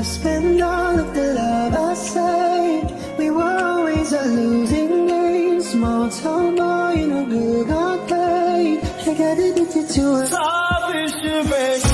I spent all of the love I saved. We were always a losing game. Small town boy in a big arcade. I got addicted to it. Sabır